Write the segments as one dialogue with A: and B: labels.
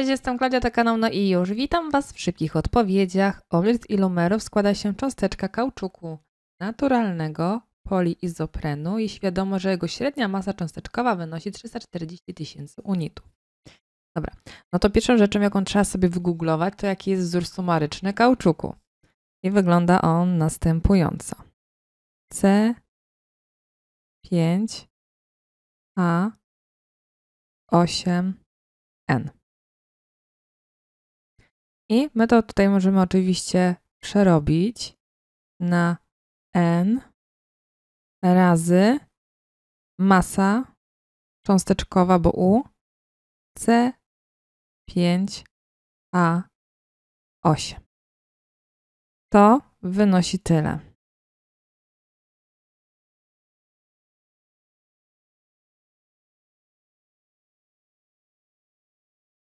A: Cześć, jestem Klaudia, to kanał No i już. Witam Was w szybkich odpowiedziach. Omlet z ilomerów składa się cząsteczka kauczuku naturalnego, poliizoprenu i wiadomo, że jego średnia masa cząsteczkowa wynosi 340 tysięcy unitów. Dobra, no to pierwszą rzeczą, jaką trzeba sobie wygooglować, to jaki jest wzór sumaryczny kauczuku. I wygląda on następująco. C 5 A 8 N. I my to tutaj możemy oczywiście przerobić na N razy masa cząsteczkowa, bo U C5A8. To wynosi tyle.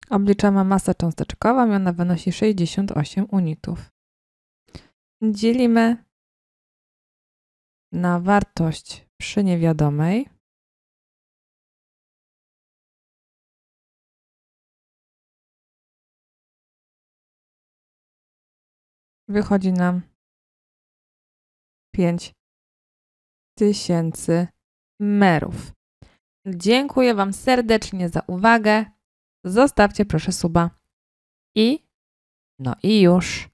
A: Obliczamy masę cząsteczkową i ona wynosi 68 unitów. Dzielimy na wartość przy niewiadomej. Wychodzi nam 5 tysięcy merów. Dziękuję Wam serdecznie za uwagę. Zostawcie proszę suba. I no i już.